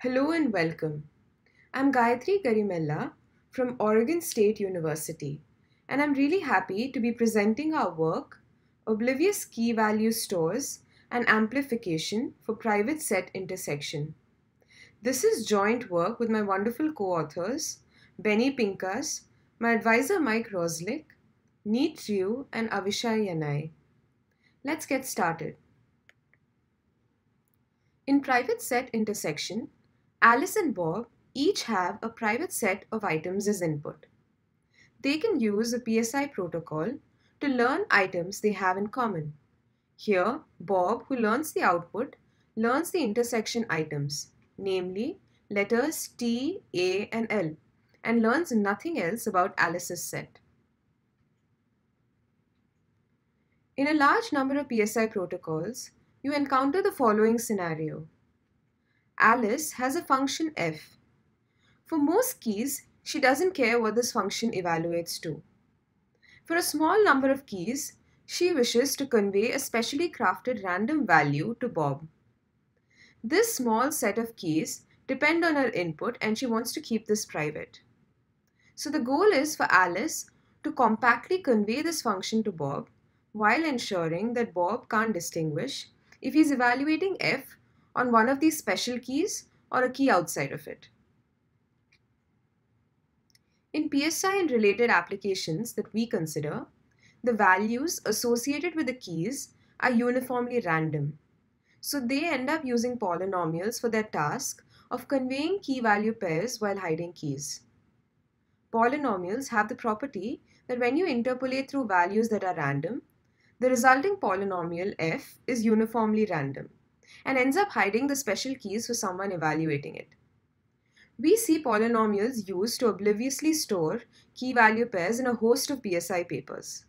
Hello and welcome. I'm Gayathri Garimella from Oregon State University, and I'm really happy to be presenting our work, Oblivious Key Value Stores and Amplification for Private Set Intersection. This is joint work with my wonderful co-authors, Benny Pinkas, my advisor Mike Rosulek, Ni Trieu, and Avishay Yanai. Let's get started. In private set intersection, Alice and Bob each have a private set of items as input. They can use the PSI protocol to learn items they have in common. Here, Bob, who learns the output, learns the intersection items, namely letters T, A, and L, and learns nothing else about Alice's set. In a large number of PSI protocols, you encounter the following scenario. Alice has a function f. For most keys, she doesn't care what this function evaluates to. For a small number of keys, she wishes to convey a specially crafted random value to Bob. This small set of keys depend on her input and she wants to keep this private. So the goal is for Alice to compactly convey this function to Bob while ensuring that Bob can't distinguish if he's evaluating f on one of these special keys or a key outside of it. In PSI and related applications that we consider, the values associated with the keys are uniformly random. So they end up using polynomials for their task of conveying key value pairs while hiding keys. Polynomials have the property that when you interpolate through values that are random, the resulting polynomial f is uniformly random and ends up hiding the special keys for someone evaluating it. We see polynomials used to obliviously store key value pairs in a host of PSI papers.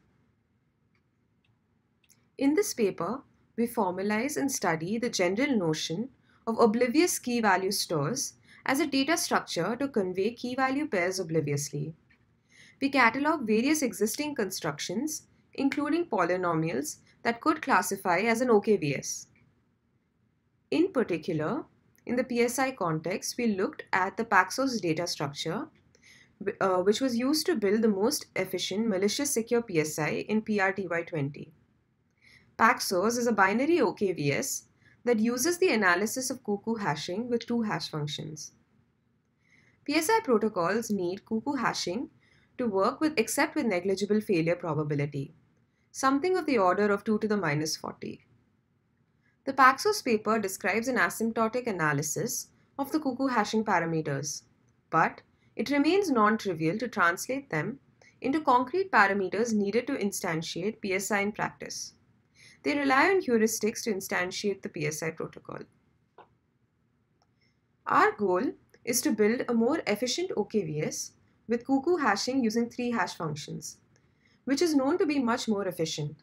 In this paper, we formalize and study the general notion of oblivious key value stores as a data structure to convey key value pairs obliviously. We catalog various existing constructions, including polynomials that could classify as an OKVS. In particular, in the PSI context, we looked at the Paxos data structure, uh, which was used to build the most efficient malicious secure PSI in PRTY20. Paxos is a binary OKVS that uses the analysis of cuckoo hashing with two hash functions. PSI protocols need cuckoo hashing to work with except with negligible failure probability, something of the order of 2 to the minus 40. The Paxos paper describes an asymptotic analysis of the cuckoo hashing parameters, but it remains non-trivial to translate them into concrete parameters needed to instantiate PSI in practice. They rely on heuristics to instantiate the PSI protocol. Our goal is to build a more efficient OKVS with cuckoo hashing using three hash functions, which is known to be much more efficient.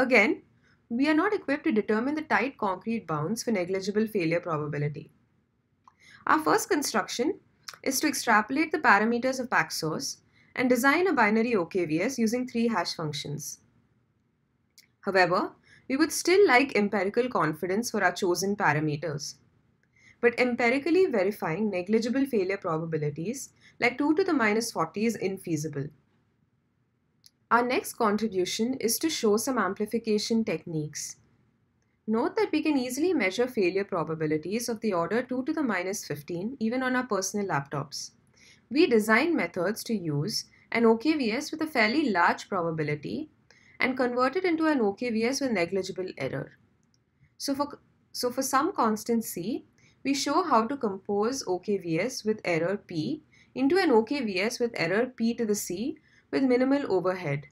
Again, we are not equipped to determine the tight concrete bounds for negligible failure probability. Our first construction is to extrapolate the parameters of Paxos and design a binary OKVS using three hash functions. However, we would still like empirical confidence for our chosen parameters. But empirically verifying negligible failure probabilities like 2 to the minus 40 is infeasible. Our next contribution is to show some amplification techniques. Note that we can easily measure failure probabilities of the order 2 to the minus 15 even on our personal laptops. We design methods to use an OKVS with a fairly large probability and convert it into an OKVS with negligible error. So for, so for some constant C, we show how to compose OKVS with error P into an OKVS with error P to the C with minimal overhead.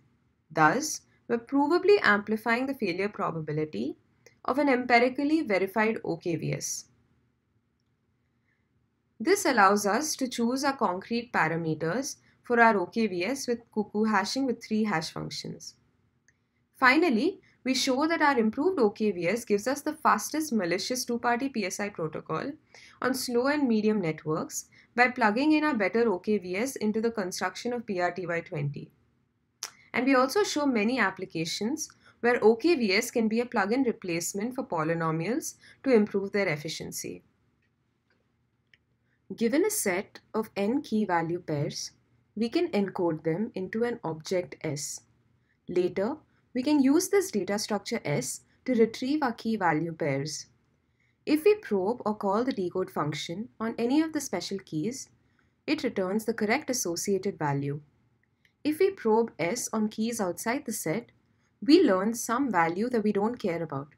Thus, we're provably amplifying the failure probability of an empirically verified OKVS. This allows us to choose our concrete parameters for our OKVS with cuckoo hashing with three hash functions. Finally, we show that our improved OKVS gives us the fastest malicious two-party PSI protocol on slow and medium networks by plugging in our better OKVS into the construction of PRTY20. And we also show many applications where OKVS can be a plug-in replacement for polynomials to improve their efficiency. Given a set of n key value pairs, we can encode them into an object S. Later, we can use this data structure S to retrieve our key value pairs. If we probe or call the decode function on any of the special keys, it returns the correct associated value. If we probe S on keys outside the set, we learn some value that we don't care about.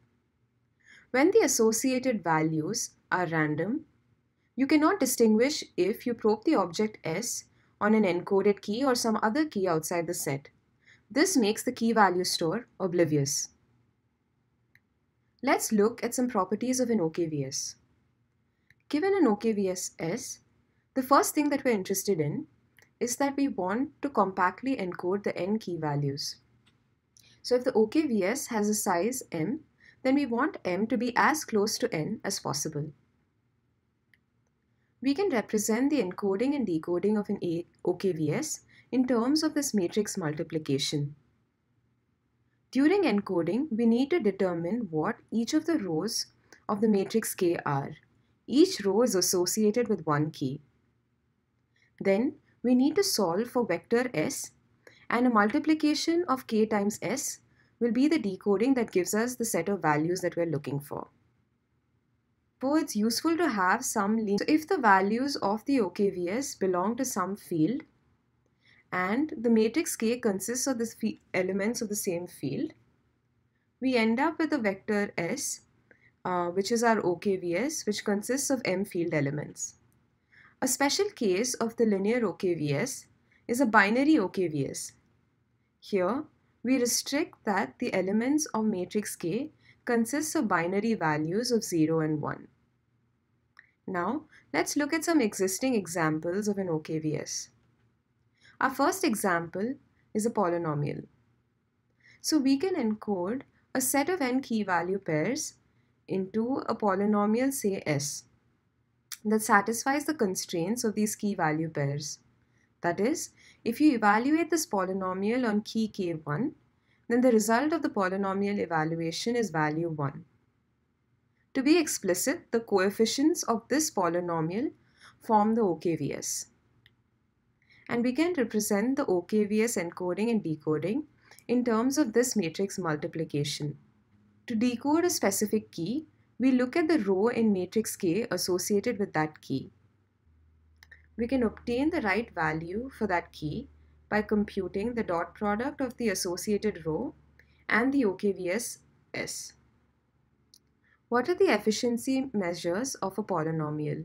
When the associated values are random, you cannot distinguish if you probe the object S on an encoded key or some other key outside the set. This makes the key value store oblivious. Let's look at some properties of an OKVS. Given an OKVS S, the first thing that we're interested in is that we want to compactly encode the n key values. So if the OKVS has a size m, then we want m to be as close to n as possible. We can represent the encoding and decoding of an OKVS in terms of this matrix multiplication. During encoding, we need to determine what each of the rows of the matrix K are. Each row is associated with one key. Then, we need to solve for vector S and a multiplication of K times S will be the decoding that gives us the set of values that we're looking for. So it's useful to have some link. So if the values of the OKVS belong to some field and the matrix K consists of the elements of the same field, we end up with a vector S, uh, which is our OKVS, which consists of M field elements. A special case of the linear OKVS is a binary OKVS. Here, we restrict that the elements of matrix K consists of binary values of 0 and 1. Now, let's look at some existing examples of an OKVS. Our first example is a polynomial. So we can encode a set of n key value pairs into a polynomial say S that satisfies the constraints of these key value pairs. That is, if you evaluate this polynomial on key k1, then the result of the polynomial evaluation is value 1. To be explicit, the coefficients of this polynomial form the OKVS. And we can represent the OKVS encoding and decoding in terms of this matrix multiplication. To decode a specific key, we look at the row in matrix K associated with that key. We can obtain the right value for that key by computing the dot product of the associated row and the OKVS S. What are the efficiency measures of a polynomial?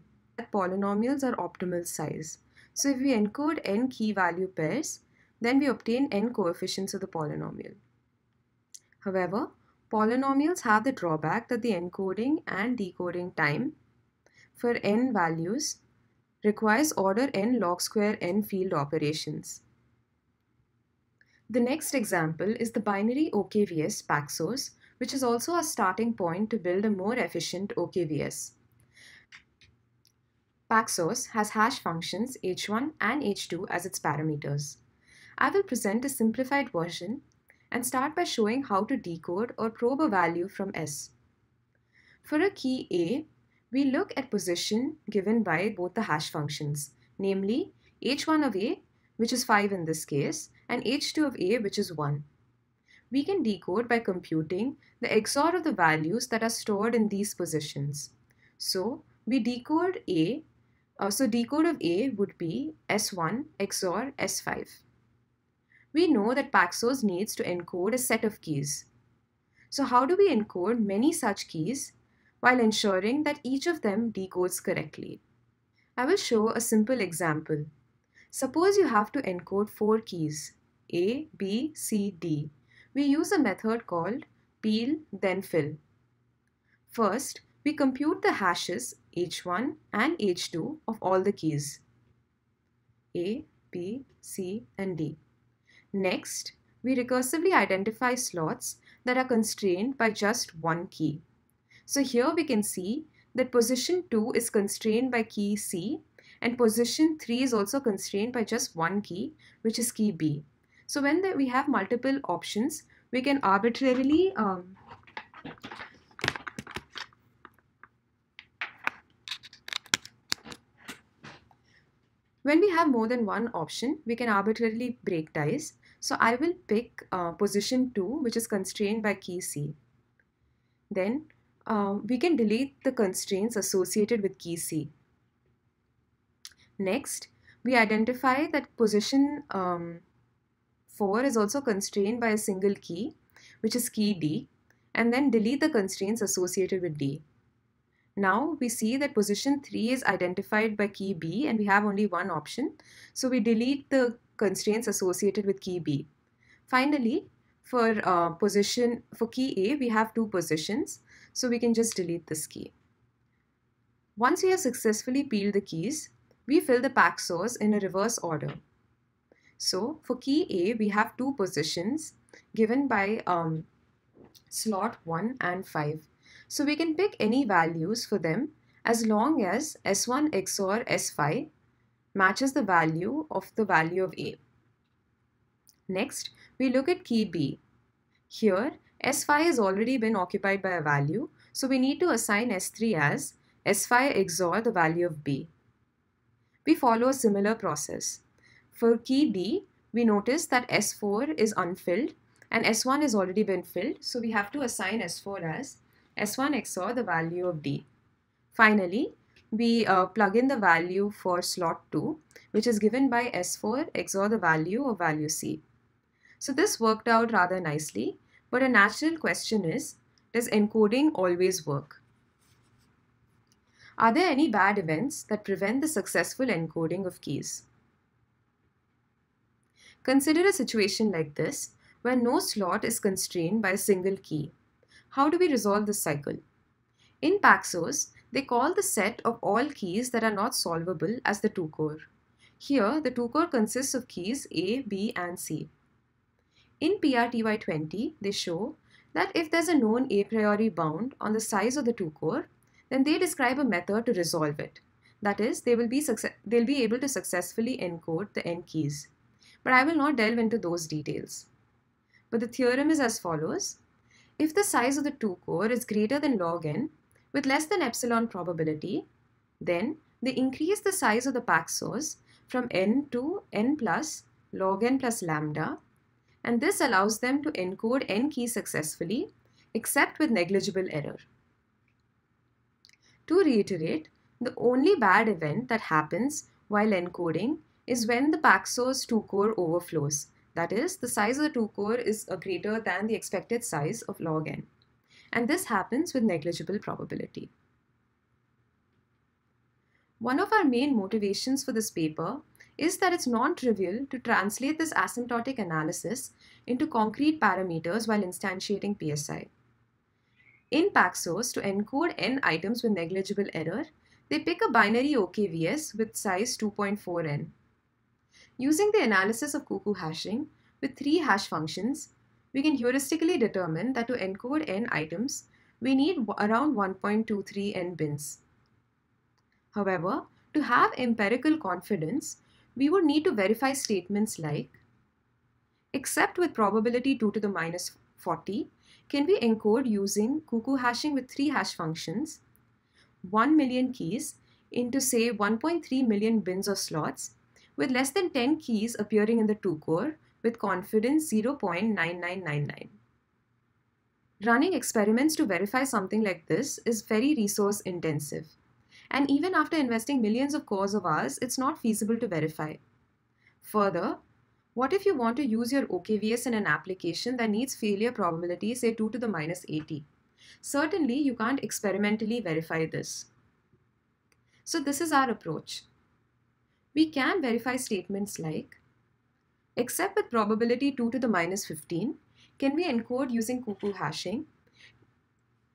Polynomials are optimal size. So if we encode n key value pairs, then we obtain n coefficients of the polynomial. However, polynomials have the drawback that the encoding and decoding time for n values requires order n log square n field operations. The next example is the binary OKVS Paxos which is also a starting point to build a more efficient OKVS. Paxos has hash functions h1 and h2 as its parameters. I will present a simplified version and start by showing how to decode or probe a value from S. For a key A, we look at position given by both the hash functions, namely h1 of A, which is 5 in this case, and h2 of A, which is 1 we can decode by computing the XOR of the values that are stored in these positions. So we decode A, uh, so decode of A would be S1 XOR S5. We know that Paxos needs to encode a set of keys. So how do we encode many such keys while ensuring that each of them decodes correctly? I will show a simple example. Suppose you have to encode four keys A, B, C, D we use a method called peel then fill. First, we compute the hashes h1 and h2 of all the keys A, B, C, and D. Next, we recursively identify slots that are constrained by just one key. So here we can see that position 2 is constrained by key C and position 3 is also constrained by just one key, which is key B. So when we have multiple options, we can arbitrarily um, When we have more than one option, we can arbitrarily break ties. So I will pick uh, position 2, which is constrained by key C. Then uh, we can delete the constraints associated with key C. Next, we identify that position um, 4 is also constrained by a single key, which is key D, and then delete the constraints associated with D. Now we see that position 3 is identified by key B and we have only one option. So we delete the constraints associated with key B. Finally, for uh, position for key A, we have two positions. So we can just delete this key. Once we have successfully peeled the keys, we fill the Paxos in a reverse order. So for key A, we have two positions given by um, slot 1 and 5. So we can pick any values for them as long as S1 XOR S5 matches the value of the value of A. Next, we look at key B. Here, S5 has already been occupied by a value, so we need to assign S3 as S5 XOR the value of B. We follow a similar process. For key D, we notice that S4 is unfilled and S1 has already been filled, so we have to assign S4 as S1 XOR the value of D. Finally, we uh, plug in the value for slot 2, which is given by S4 XOR the value of value C. So this worked out rather nicely, but a natural question is, does encoding always work? Are there any bad events that prevent the successful encoding of keys? Consider a situation like this, where no slot is constrained by a single key. How do we resolve this cycle? In Paxos, they call the set of all keys that are not solvable as the two-core. Here, the two-core consists of keys A, B, and C. In PRTY20, they show that if there's a known a priori bound on the size of the two-core, then they describe a method to resolve it. That is, they will be they'll be able to successfully encode the n keys. But I will not delve into those details. But the theorem is as follows. If the size of the two-core is greater than log n, with less than epsilon probability, then they increase the size of the Paxos from n to n plus log n plus lambda, and this allows them to encode n keys successfully, except with negligible error. To reiterate, the only bad event that happens while encoding is when the Paxos 2-core overflows. That is, the size of the 2-core is a greater than the expected size of log n and this happens with negligible probability. One of our main motivations for this paper is that it's non-trivial to translate this asymptotic analysis into concrete parameters while instantiating PSI. In Paxos, to encode n items with negligible error, they pick a binary OKVS with size 2.4n. Using the analysis of cuckoo hashing with three hash functions, we can heuristically determine that to encode n items, we need around 1.23 n bins. However, to have empirical confidence, we would need to verify statements like, except with probability 2 to the minus 40, can we encode using cuckoo hashing with three hash functions, 1 million keys into say 1.3 million bins or slots with less than 10 keys appearing in the 2 core with confidence 0.9999. Running experiments to verify something like this is very resource intensive. And even after investing millions of cores of hours, it's not feasible to verify. Further, what if you want to use your OKVS in an application that needs failure probability, say 2 to the minus 80? Certainly, you can't experimentally verify this. So this is our approach. We can verify statements like Except with probability 2 to the minus 15, can we encode using cuckoo hashing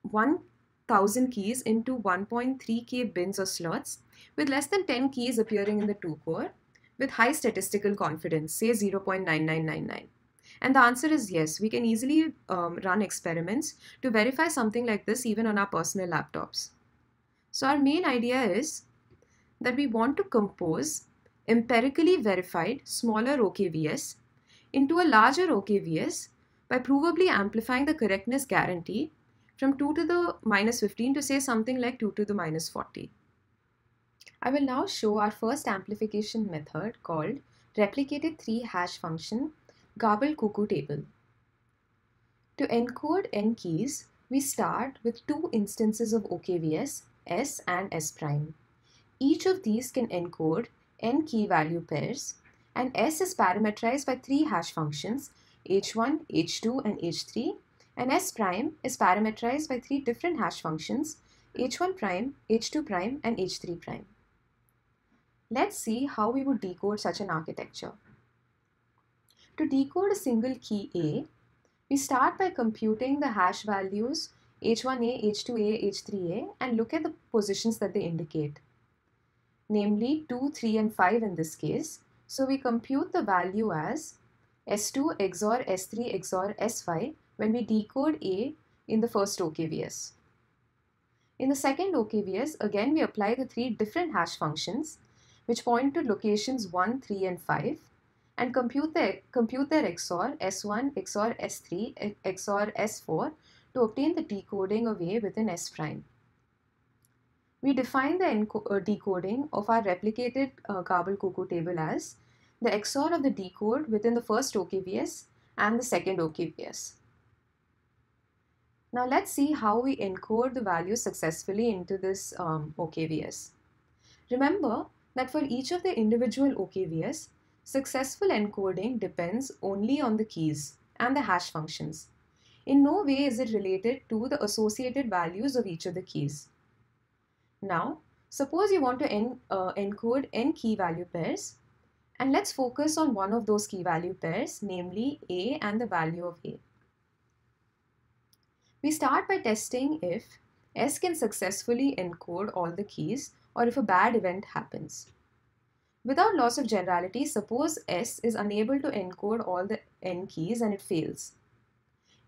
1000 keys into 1.3k bins or slots with less than 10 keys appearing in the 2 core with high statistical confidence, say 0.9999? And the answer is yes, we can easily um, run experiments to verify something like this even on our personal laptops. So our main idea is that we want to compose empirically verified smaller OKVS into a larger OKVS by provably amplifying the correctness guarantee from 2 to the minus 15 to say something like 2 to the minus 40. I will now show our first amplification method called replicated 3 hash function garbled cuckoo table. To encode n keys, we start with two instances of OKVS, S and S prime. Each of these can encode n key value pairs and S is parameterized by three hash functions h1, h2 and h3 and S prime is parameterized by three different hash functions h1 prime, h2 prime and h3 prime. Let's see how we would decode such an architecture. To decode a single key A, we start by computing the hash values h1a, h2a, h3a and look at the positions that they indicate. Namely 2, 3 and 5 in this case. So we compute the value as S2 XOR S3 XOR S5 when we decode A in the first OKVS. In the second OKVS, again we apply the three different hash functions which point to locations 1, 3 and 5 and compute, the, compute their XOR S1, XOR S3, XOR S4 to obtain the decoding of A within S prime. We define the uh, decoding of our replicated uh, cuckoo table as the XOR of the decode within the first OKVS and the second OKVS. Now let's see how we encode the values successfully into this um, OKVS. Remember that for each of the individual OKVS, successful encoding depends only on the keys and the hash functions. In no way is it related to the associated values of each of the keys. Now, suppose you want to en uh, encode n key value pairs and let's focus on one of those key value pairs, namely A and the value of A. We start by testing if S can successfully encode all the keys or if a bad event happens. Without loss of generality, suppose S is unable to encode all the N keys and it fails.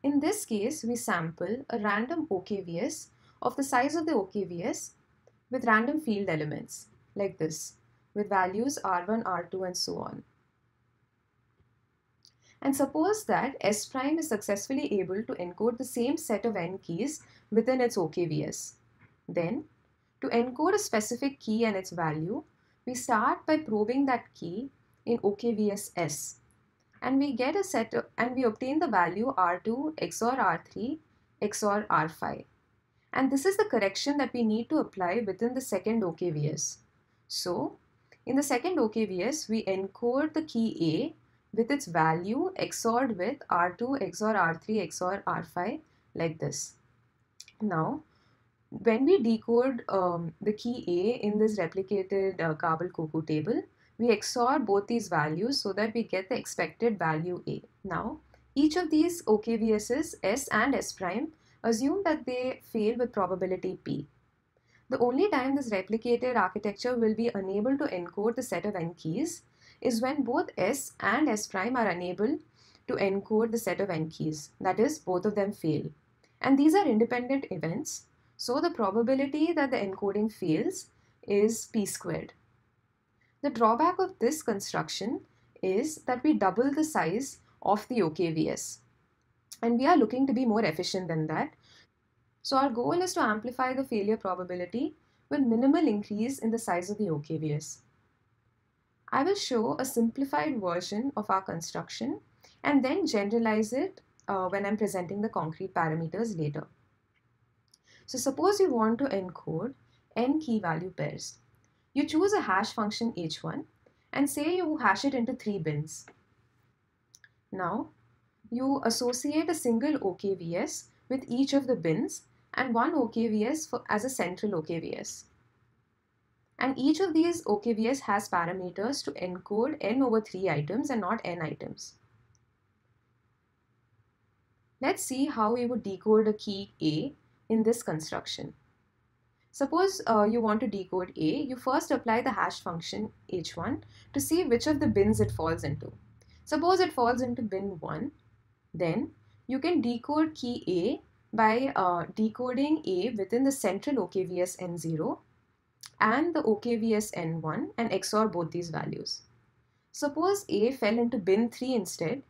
In this case, we sample a random OKVS of the size of the OKVS with random field elements, like this, with values R1, R2 and so on. And suppose that S prime is successfully able to encode the same set of N keys within its OKVS. Then to encode a specific key and its value, we start by probing that key in OKVS S and we get a set of, and we obtain the value R2 XOR R3 XOR R5. And this is the correction that we need to apply within the second OKVS. So in the second OKVS, we encode the key A with its value XORed with R2 XOR R3 XOR R5 like this. Now, when we decode um, the key A in this replicated uh, cuckoo table, we XOR both these values so that we get the expected value A. Now, each of these OKVSs, S and S prime, assume that they fail with probability P. The only time this replicated architecture will be unable to encode the set of n keys is when both S and S prime are unable to encode the set of n keys. That is, both of them fail. And these are independent events so the probability that the encoding fails is p squared. The drawback of this construction is that we double the size of the OKVS and we are looking to be more efficient than that. So our goal is to amplify the failure probability with minimal increase in the size of the OKVS. I will show a simplified version of our construction and then generalize it uh, when I'm presenting the concrete parameters later. So suppose you want to encode n key value pairs. You choose a hash function h1 and say you hash it into three bins. Now, you associate a single OKVS with each of the bins and one OKVS for, as a central OKVS. And each of these OKVS has parameters to encode n over 3 items and not n items. Let's see how we would decode a key A in this construction. Suppose uh, you want to decode A, you first apply the hash function h1 to see which of the bins it falls into. Suppose it falls into bin 1, then you can decode key A by uh, decoding A within the central OKVS N0 and the OKVS N1 and XOR both these values. Suppose A fell into bin 3 instead,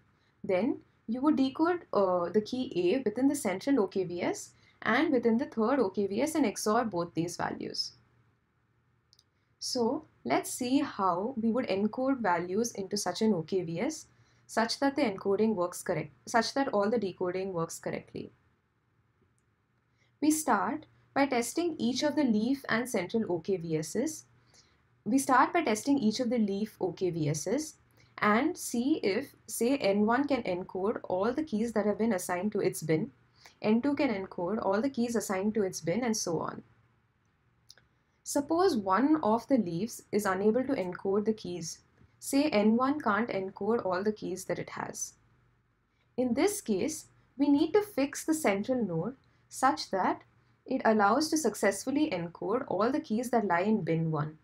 then you would decode uh, the key A within the central OKVS and within the third OKVS and XOR both these values. So let's see how we would encode values into such an OKVS such that the encoding works correct, such that all the decoding works correctly. We start by testing each of the leaf and central OKVSs. We start by testing each of the leaf OKVSs and see if, say, N1 can encode all the keys that have been assigned to its bin, N2 can encode all the keys assigned to its bin, and so on. Suppose one of the leaves is unable to encode the keys Say N1 can't encode all the keys that it has. In this case, we need to fix the central node such that it allows to successfully encode all the keys that lie in bin 1.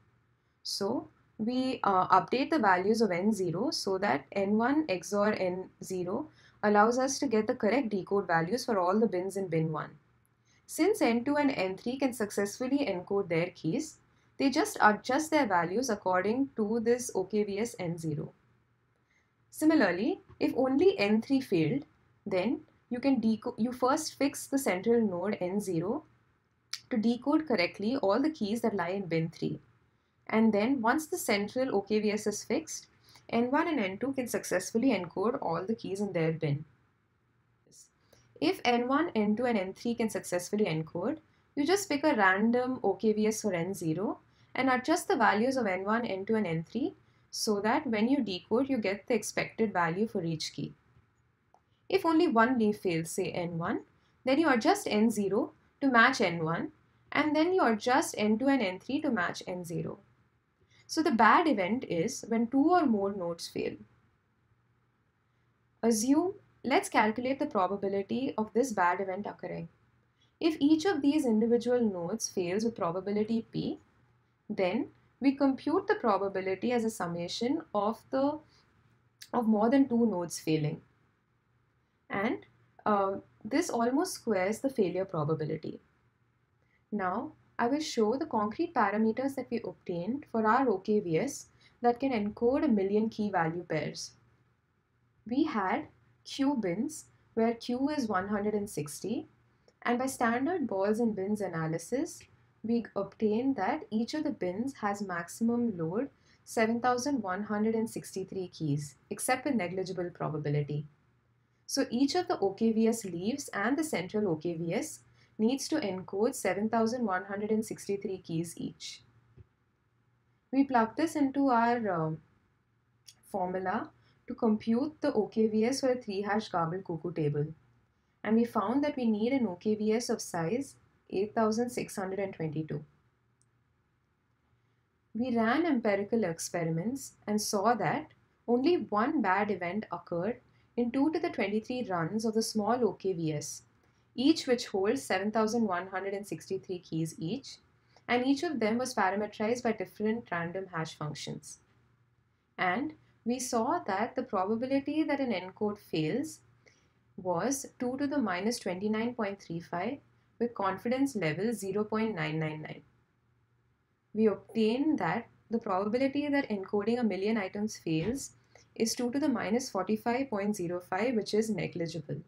So we uh, update the values of N0 so that N1 XOR N0 allows us to get the correct decode values for all the bins in bin 1. Since N2 and N3 can successfully encode their keys, they just adjust their values according to this OKVS N0. Similarly, if only N3 failed, then you can decode, you first fix the central node N0 to decode correctly all the keys that lie in bin 3. And then once the central OKVS is fixed, N1 and N2 can successfully encode all the keys in their bin. If N1, N2 and N3 can successfully encode, you just pick a random OKVS for N0 and adjust the values of N1, N2 and N3 so that when you decode, you get the expected value for each key. If only one leaf fails, say N1, then you adjust N0 to match N1 and then you adjust N2 and N3 to match N0. So the bad event is when two or more nodes fail. Assume, let's calculate the probability of this bad event occurring. If each of these individual nodes fails with probability p, then we compute the probability as a summation of the of more than two nodes failing. And uh, this almost squares the failure probability. Now, I will show the concrete parameters that we obtained for our OKVS that can encode a million key value pairs. We had Q bins where Q is 160 and by standard balls and bins analysis, we obtain that each of the bins has maximum load 7163 keys, except with negligible probability. So each of the OKVS leaves and the central OKVS needs to encode 7163 keys each. We plug this into our uh, formula to compute the OKVS for a 3-hash garbled cuckoo table and we found that we need an OKVS of size 8622. We ran empirical experiments and saw that only one bad event occurred in 2 to the 23 runs of the small OKVS, each which holds 7163 keys each, and each of them was parameterized by different random hash functions. And we saw that the probability that an encode fails was 2 to the minus 29.35 with confidence level 0.999. We obtain that the probability that encoding a million items fails is 2 to the minus 45.05 which is negligible.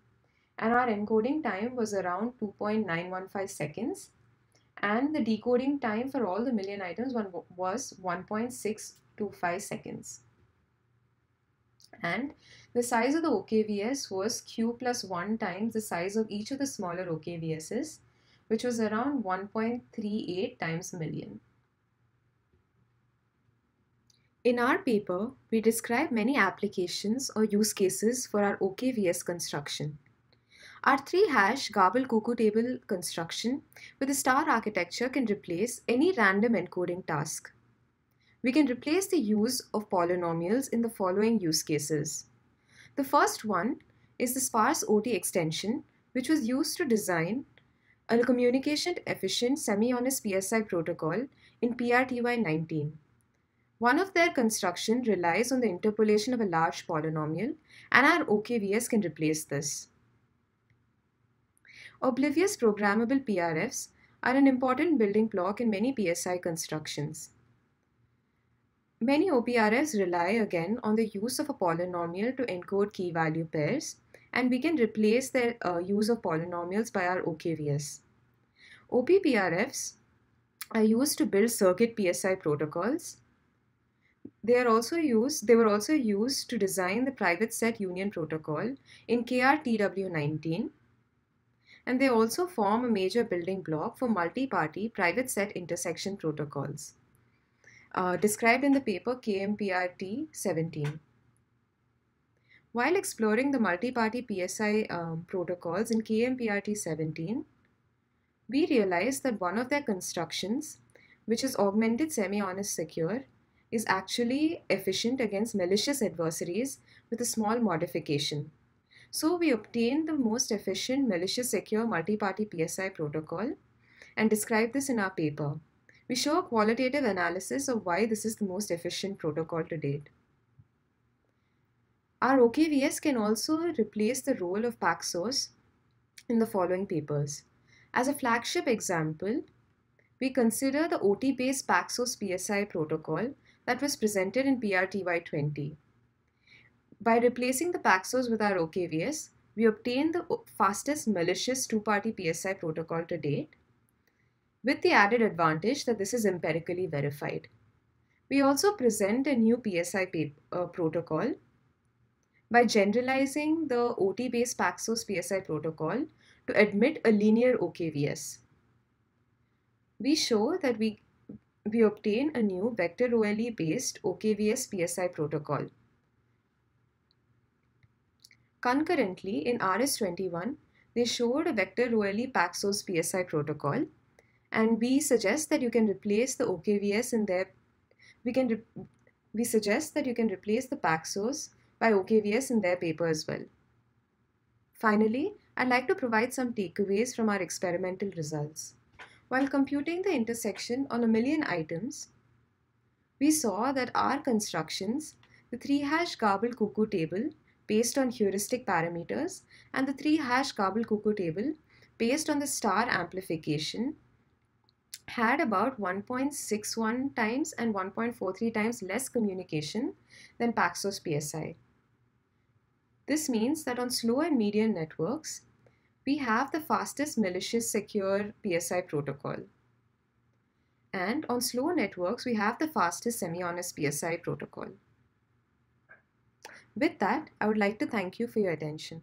And our encoding time was around 2.915 seconds and the decoding time for all the million items was 1.625 seconds and the size of the OKVS was Q plus 1 times the size of each of the smaller OKVSs, which was around 1.38 times million. In our paper, we describe many applications or use cases for our OKVS construction. Our 3-hash garbled cuckoo table construction with a star architecture can replace any random encoding task we can replace the use of polynomials in the following use cases. The first one is the sparse OT extension, which was used to design a communication efficient semi-honest PSI protocol in PRTY19. One of their construction relies on the interpolation of a large polynomial, and our OKVS can replace this. Oblivious programmable PRFs are an important building block in many PSI constructions. Many OPRFs rely again on the use of a polynomial to encode key value pairs, and we can replace the uh, use of polynomials by our OKVS. OPPRFs are used to build circuit PSI protocols. They are also used, they were also used to design the private set union protocol in KRTW19 and they also form a major building block for multi-party private set intersection protocols, uh, described in the paper KMPRT 17. While exploring the multi-party PSI um, protocols in KMPRT 17, we realized that one of their constructions, which is augmented semi-honest secure, is actually efficient against malicious adversaries with a small modification. So we obtained the most efficient malicious secure multi-party PSI protocol and describe this in our paper. We show a qualitative analysis of why this is the most efficient protocol to date. Our OKVS can also replace the role of Paxos in the following papers. As a flagship example, we consider the OT-based Paxos PSI protocol that was presented in PRTY 20. By replacing the Paxos with our OKVS, we obtain the fastest malicious two-party PSI protocol to date, with the added advantage that this is empirically verified. We also present a new PSI uh, protocol by generalizing the OT-based Paxos PSI protocol to admit a linear OKVS. We show that we, we obtain a new vector OLE based OKVS PSI protocol. Concurrently, in RS21, they showed a vector OLE Paxos PSI protocol, and we suggest that you can replace the OKVS in there. We can we suggest that you can replace the Paxos by OKVS in their paper as well. Finally, I'd like to provide some takeaways from our experimental results. While computing the intersection on a million items, we saw that our constructions, the 3-hash garbled cuckoo table based on heuristic parameters and the 3 hash garbled cuckoo table based on the star amplification had about 1.61 times and 1.43 times less communication than Paxos PSI. This means that on slow and medium networks, we have the fastest malicious secure PSI protocol. And on slow networks, we have the fastest semi-honest PSI protocol. With that, I would like to thank you for your attention.